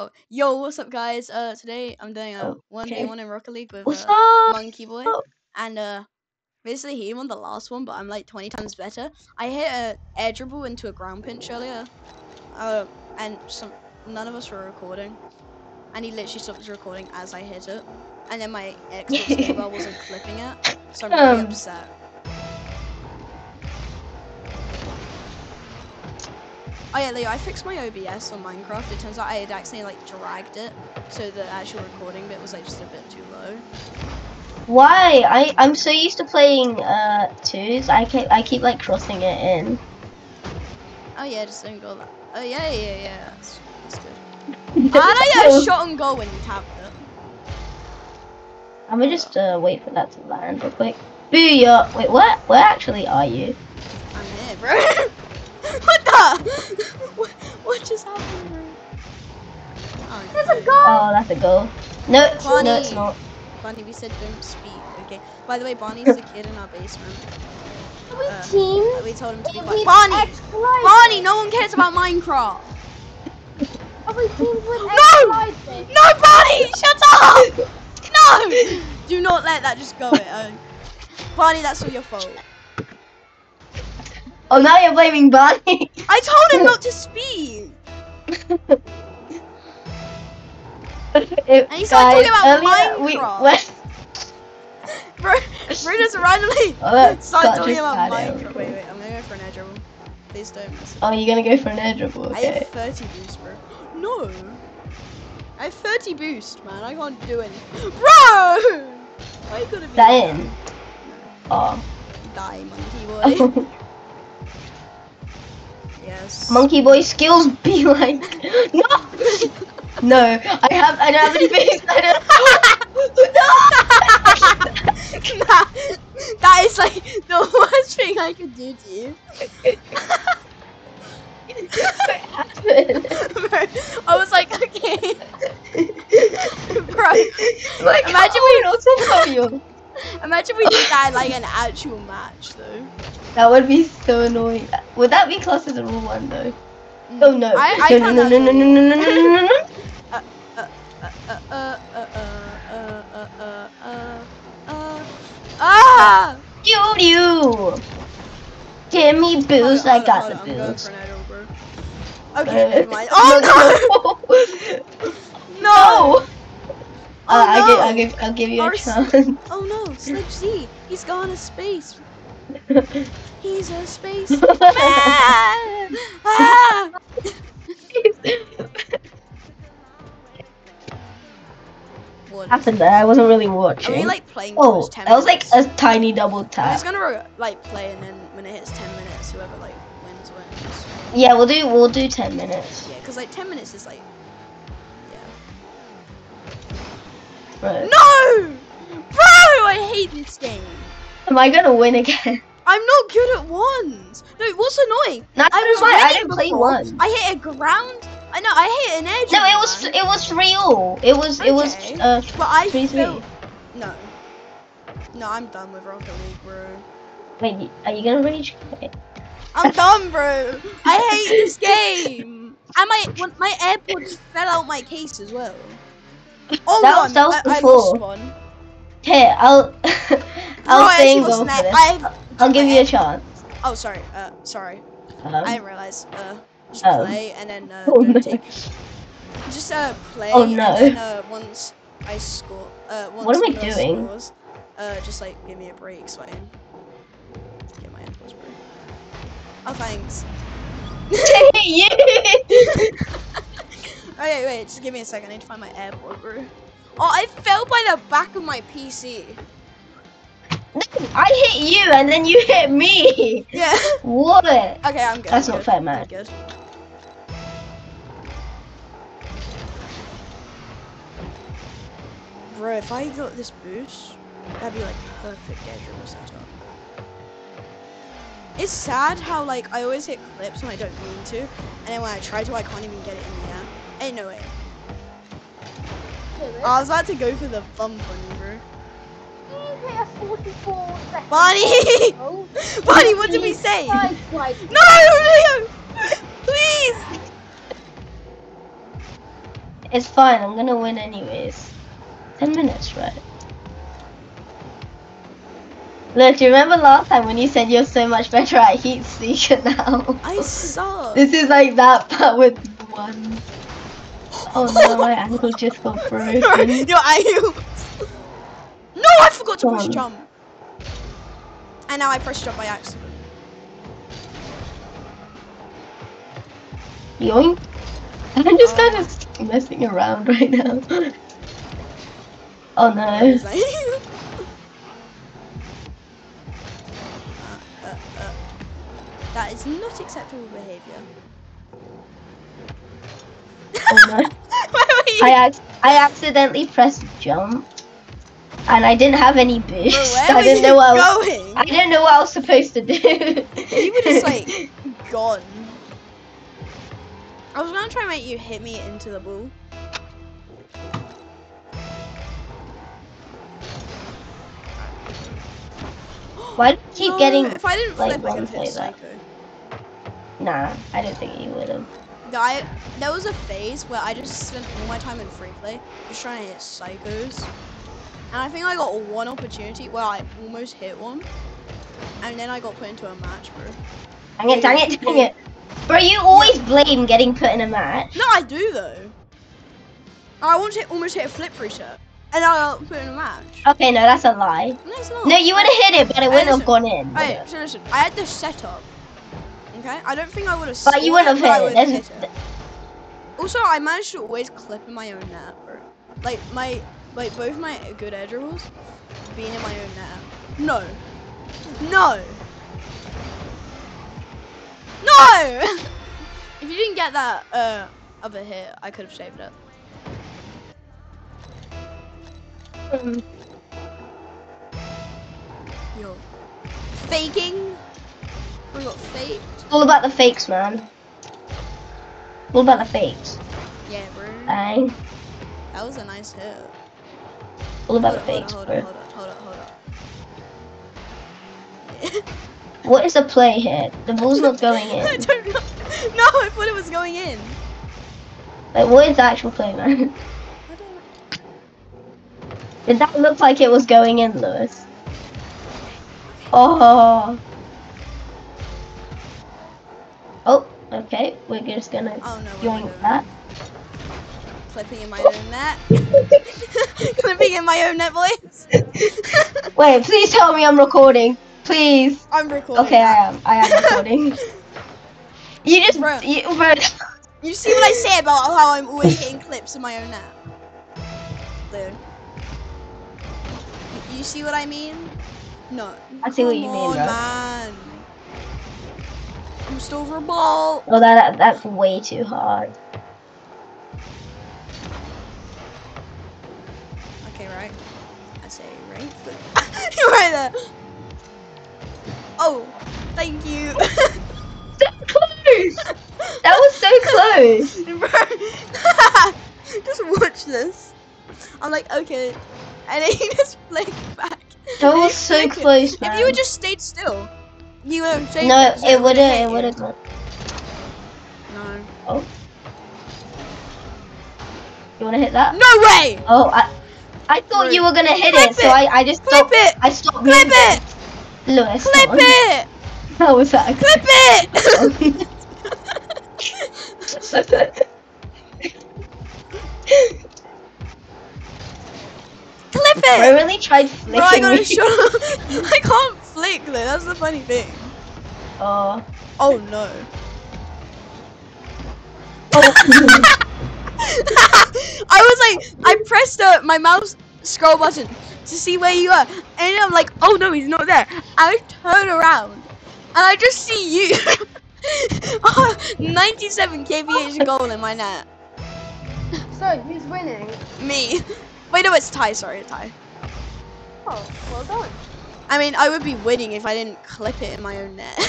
Oh, yo, what's up, guys? Uh, today I'm doing a one v one in Rocket League with What's uh. Monkey Boy, and uh, basically he won the last one, but I'm like 20 times better. I hit a air dribble into a ground pinch earlier, uh, and some none of us were recording, and he literally stopped recording as I hit it, and then my Xbox mobile wasn't clipping it, so I'm really Um. upset. Oh yeah, Leo, I fixed my OBS on Minecraft. It turns out I had accidentally like dragged it, so the actual recording bit was like just a bit too low. Why? I I'm so used to playing uh twos. I keep I keep like crossing it in. Oh yeah, just don't go that. Oh yeah, yeah, yeah. That's, that's good. How do you get a shot on goal when you tap it? I'm gonna just uh, wait for that to land real quick. Booyah! Wait, what? Where actually are you? I'm here, bro. what the? what, what just happened, bro? Oh, There's a no. goal. Oh, that's a goal. No, it's, no, it's not. Bonnie, we said don't speak. Okay. By the way, Bonnie's the kid in our basement. Are we Uh, teams? We told him to be quiet. Bonnie, X-Glide? Bonnie, no one cares about Minecraft. Are we teams with No! No, Bonnie, shut up! No! Do not let that just go. It. Uh, Bonnie, that's all your fault. Oh, now you're blaming Barney. I told him not to speak. and he started talking about we, oh, Minecraft. went- Bro, bro just randomly Oh, that's started talking about Minecraft. area. Wait, wait, I'm gonna go for an air dribble. Please don't mess it. oh, you're gonna go for an air dribble, I have 30 boost, bro. No. I have 30 boost, man. I can't do anything. Bro! Why you gotta be That in? Oh. Die, monkey boy. Yes. Monkey boy skills be like no no I have I don't have any boost I don't Nah, that is like the worst thing I could do to you. what happened Bro, I was like, okay. Bro, like Imagine oh, we also you imagine we did that in like an actual match. That would be so annoying would that be classed as a rule one though oh no I, I no no no no no no no no no no no ah! you you give me boost I got the on, boost for an idol, bro. Okay, Uh, never mind. Oh no! no No! Uh, I Oh, give. I'll give, I'll give you a chance. Oh no, Sledge Z! He's gone to space! He's a space man! ah! What happened there? I wasn't really Are watching. we like playing oh, towards 10 that was like a tiny double tap. just gonna like play and then when it hits 10 minutes, whoever like wins wins. Yeah, we'll do we'll do ten minutes. Yeah, because like 10 minutes is like. Yeah. Right. No! Bro, I hate this game. Am I gonna win again? I'm not good at ones. No, what's annoying? Not I was why I didn't play one. I hit a ground. I know, I hit an edge. No, it was it was real. It was it was uh But I three three. No. No, I'm done with Rocket League, bro. Wait, are you gonna rage? I'm done, bro. I hate this game. And my when my AirPods fell out my case as well. Oh, That was- that was I, I before. lost one. Here, I'll I'll Bro, I stay and actually go lost for an this. I- I'll give you a chance. Oh, sorry. Uh, sorry. Um, I didn't realize. Uh, just Oh. play and then uh, Oh, no. take. Just uh, play. Oh, no. And then, uh, once I score. Uh, once What am I one of us doing? Scores, uh, just like give me a break so I can get my AirPods break. Oh, thanks. you. Okay, wait. Just give me a second. I need to find my AirPod, bro. Oh, I fell by the back of my PC. I hit you and then you hit me. Yeah. What? okay, I'm good. That's I'm not good. fair, man. good. Bro, if I got this boost, that'd be like perfect air dribble setup. It's sad how like I always hit clips when I don't mean to, and then when I try to, I can't even get it in the air. Ain't no way. I was about to go for the bump on you, bro. Please hit a 44 second. Bonnie! Oh, Bonnie, what did we say? Side swipe. No, Leo! Please! It's fine. I'm gonna win anyways. Ten minutes, right? Look, do you remember last time when you said you're so much better at Heat Seeker now? I suck. This is like that, but with one. Oh no, my ankle just got broken. Your ankle. No, I forgot to push jump. And now I pressed jump by accident. Yoink. I'm just kind of messing around right now. Oh no. Uh, uh, uh. That is not acceptable behavior. Oh no. Where were you? I ac- I accidentally pressed jump, and I didn't have any boost. I didn't know what I was. going? I didn't know what I was supposed to do. You were just like gone. I was gonna try and make you hit me into the ball. Why do you keep No, getting? If I didn't like, flip, I wrong could have hit play that? Nah, I don't think you would have. No, I, there was a phase where I just spent all my time in free play just trying to hit psychos. And I think I got one opportunity where I almost hit one. And then I got put into a match, bro. Dang it! Dang it! Dang it! Bro, you always blame getting put in a match. No, I do though. I want to hit, almost hit a flip reset. And I got put in a match. Okay, no, that's a lie. No, it's not. No, you would have hit it, but it wouldn't have gone in. it? so listen, I had this setup. Okay? I don't think I would have But you wouldn't have hit it. There's- it. Also, I managed to always clip in my own net, bro. Like, my, like, both my good edge rolls being in my own net. No. No. No! if you didn't get that, uh, other hit, I could have saved it. Um, Yo. Faking? We got faked? All about the fakes, man. All about the fakes. Yeah, bro. Dang. That was a nice hit. All about Hold the up, fakes, bro. hold up, hold up, hold up. What is the play here? The ball's not going in. I don't know. No, I thought it was going in. Like, what is the actual play, man? I don't know. Did that look like it was going in, Lewis? Oh. Oh, okay. We're just gonna Oh no, we're yoink doing that. Clipping in my own net. Clipping in my own net, boys. Wait, please tell me I'm recording. Please. I'm recording. Okay, I am. I am recording. you just, Bro. you, bro. You see what I say about how I'm always hitting clips in my own net? Dude. You- You see what I mean? No. I see what Come you mean, on, bro. man. I'm still for ball. Oh, that that's way too hard. Say right. You're right there. Oh, thank you. So close. That was so close. Just watch this. I'm like, okay. And then he just flicked back. That was so close, If you would just stayed still, you would have No, it. so it would would've It would have. gone. No. Oh. You want to hit that? No way! Oh, I, I thought you were gonna hit clip it, so it. I, I just Clip stopped. it! I stopped. Clip moving. it! Lewis, Clip on. it! How was that? Clip it! Clip I really tried Bro, I gotta show. I can't flick though. That's the funny thing. Oh. Oh no. Oh. I was like, I pressed uh, my mouse scroll button to see where you are, and I'm like, oh no, he's not there. I turn around, and I just see you. 97 kph goal in my net. So, who's winning? Me. Wait, no, it's tie. Sorry, tie. Oh, well done. I mean, I would be winning if I didn't clip it in my own net.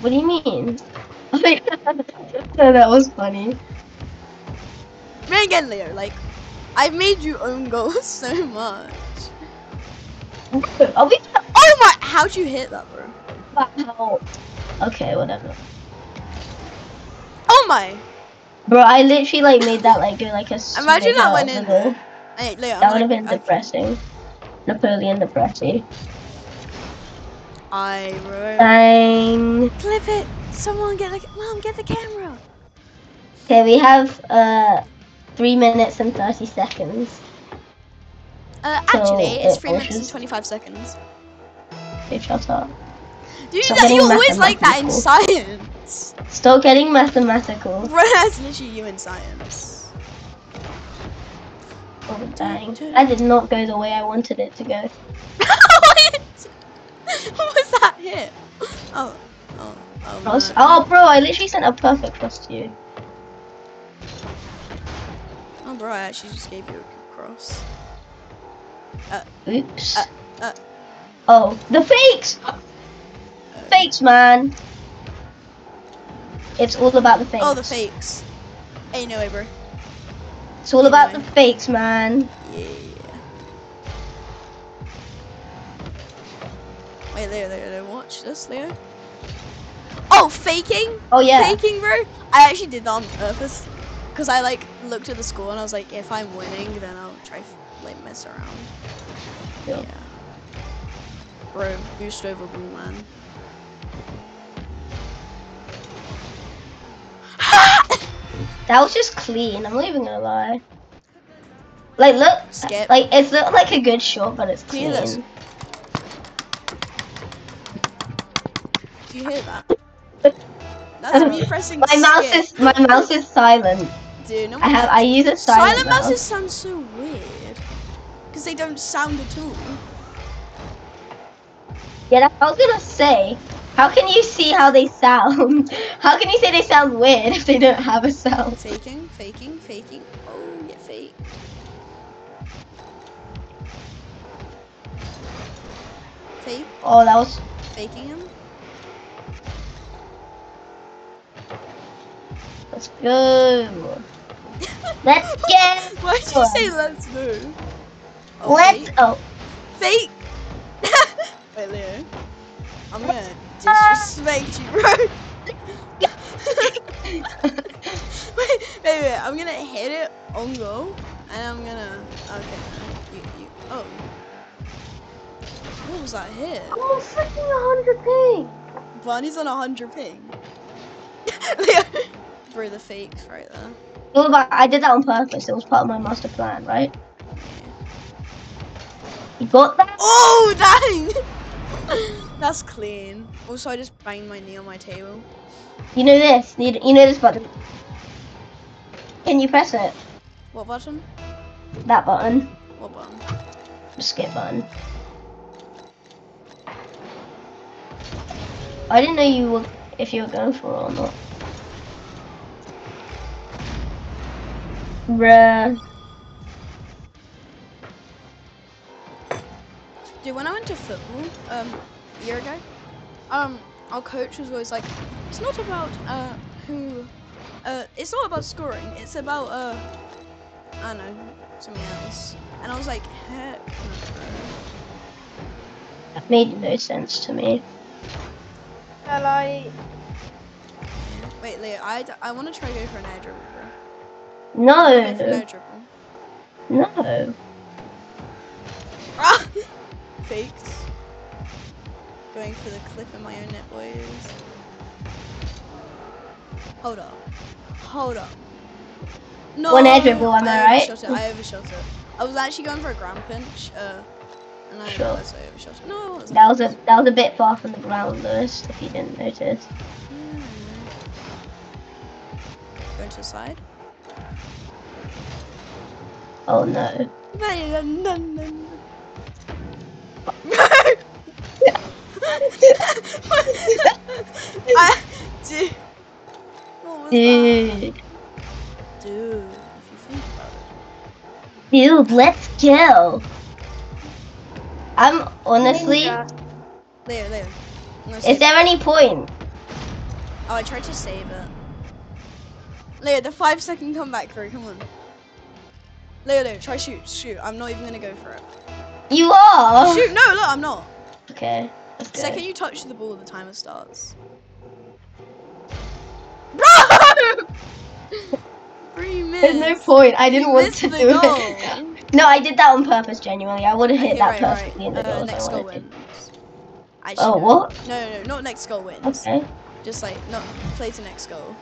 what do you mean? that was funny. Man, again, Leo, like, I've made you own goals so much. Are we? Oh my! How'd you hit that, bro? Wow. Okay, whatever. Oh my! Bro, I literally like made that like go like a. Imagine that went in. Hey, Leo, That would have gonna- been depressing. Napoleon depressing. I wrote. Bang. Clip it! Someone get the mom, get the camera. Okay, we have uh three minutes and thirty seconds. Uh, So, actually, it's it three minutes and twenty-five seconds. Okay, shut up. Dude, that, you always like that in science. Stop getting mathematical. Bro, that's literally you in science. Oh dang. That did not go the way I wanted it to go. what? what was that hit? Oh, oh, oh. Cross. Oh bro, I literally sent a perfect cross to you. Oh, bro, I actually just gave you a cross. Oops. Uh, uh. oh, the fakes! Fakes, man. It's all about the fakes. Oh, the fakes. Ain't no way, bro. It's all about the fakes, man. Yeah. Wait, Leo, Leo, Leo, watch this, Leo. Oh, faking? Oh yeah. Faking, bro? I actually did that on purpose. Because I, like, looked at the score and I was like, if I'm winning, then I'll try, like, mess around. Yeah. Yeah. Bro, boost over blue, man. That was just clean. I'm not even gonna lie. Like look, Skip. like it's looked like a good shot, but it's clean. Do you hear that? That's me pressing My mouse is my mouse is silent. Dude, no I have I use a silent, Silent mouse. mouses sound so weird. Because they don't sound at all. Yeah, I was gonna say, how can you see how they sound? How can you say they sound weird if they don't have a sound? Faking, faking, faking. Oh, get fake. Fake, Oh, that was faking him. Let's go. Let's get. Why did you say let's move? Oh, Let's. fake. Oh, Fake! Wait, Leo. I'm gonna disrespect you, bro. wait, wait, wait. I'm gonna hit it on goal, and I'm gonna. Okay. You, you. Oh. What was that hit? oh, freaking 100 ping. Barney's on hundred ping. Leo. Bro, the fakes right there. Well, but I did that on purpose. It was part of my master plan, right? You got that? Oh, dang! That's clean. Also, I just banged my knee on my table. You know this. You, you know this button. Can you press it? What button? That button. What button? The skip button. I didn't know you were if you were going for it or not. Bruh. Dude, when I went to football um, a year ago, um, our coach was always like, "It's not about uh, who, uh, it's not about scoring. It's about uh, I don't know, something else." And I was like, "Heck. That made no sense to me. Shall I? Wait, Leo, I, d- I want to try to go for an air dribble. bro. Go for an No. dribble. No. Ah! Fakes. Going for the clip in my own net, boys. Hold up. Hold up. No. One air dribble, am I right? overshot It. I overshot it. I was actually going for a ground pinch, uh, and I Sure. realized I overshot it. No, it wasn't. That was a that was a bit far from the ground, Lewis, if you didn't notice. Hmm. Going to the side. Oh no. No, no, no, no. I, dude. That? Dude. Dude, if you think about it. Dude, let's go. I'm honestly. Leo, Leo. Is there any point? Oh, I tried to save it. Leo, the five second comeback throw, come on. Leo, Leo, try shoot, shoot. I'm not even gonna go for it. You are Shoot, no, look, I'm not. Okay. Go. Second you touch the ball, the timer starts. Three minutes. There's no point. I didn't You want to the do goal. it. No, I did that on purpose. Genuinely, I would have hit Okay, that right, right. perfectly in the Uh, goal next I goal wins. Actually, Oh, no. what? No, no, no, not next goal wins. Okay. Just like not play to next goal.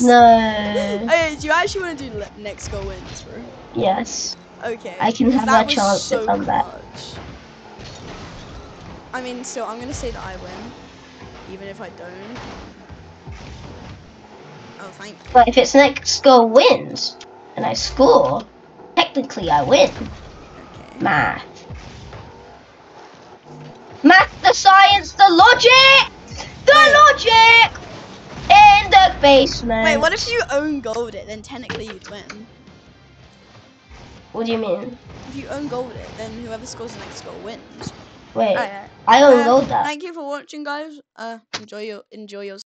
Yes. No. Hey, do you actually want to do next goal wins, bro? Yes. Okay. I can have that that chance so if I'm back. I mean, still, I'm gonna say that I win, even if I don't. Oh, thank you. But if it's next goal wins and I score, technically I win. Okay. Math. Math, the science, the logic! The logic! In the basement. Wait, what if you own gold it? Then technically you'd win. What do you mean? If you own gold it, then whoever scores the next goal wins. Wait, Alright, I own uh, gold that. Thank you for watching, guys. Uh, enjoy your enjoy your